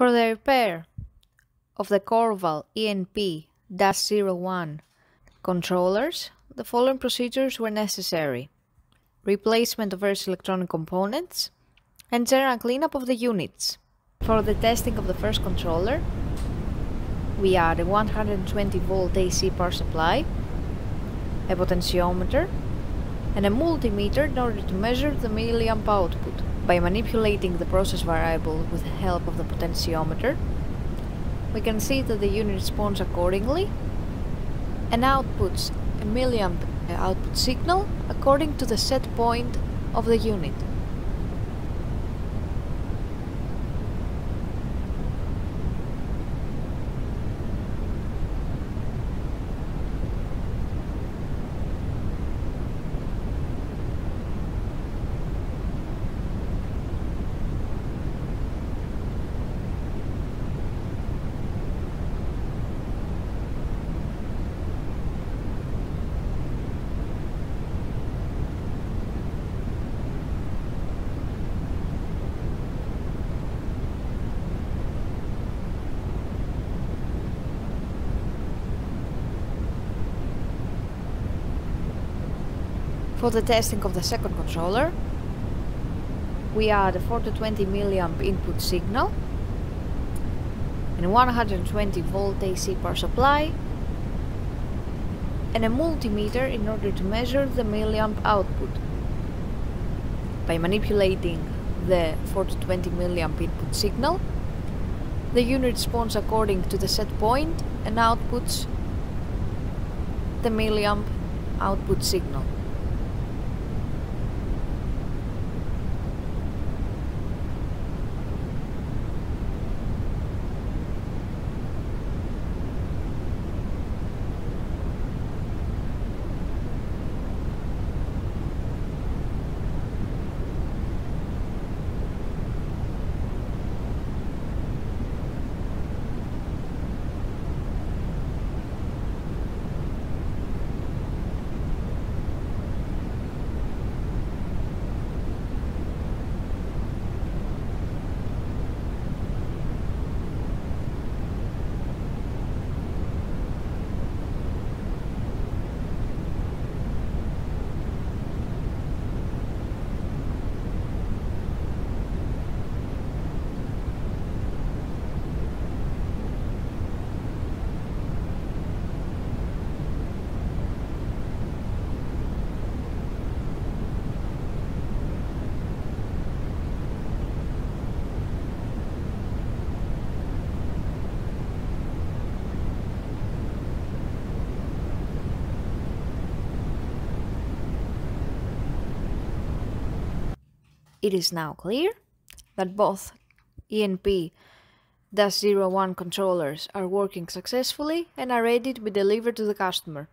For the repair of the Korval E&P-01 controllers, the following procedures were necessary. Replacement of various electronic components and general cleanup of the units. For the testing of the first controller, we add a 120 volt AC power supply, a potentiometer, and a multimeter in order to measure the milliamp output. By manipulating the process variable with the help of the potentiometer, we can see that the unit responds accordingly and outputs a milliamp uh, output signal according to the set point of the unit. For the testing of the second controller, we add a 4 to 20 milliamp input signal and 120 volt AC power supply and a multimeter in order to measure the milliamp output. By manipulating the 4 to 20 milliamp input signal, the unit responds according to the set point and outputs the milliamp output signal. It is now clear that both E&P-01 controllers are working successfully and are ready to be delivered to the customer.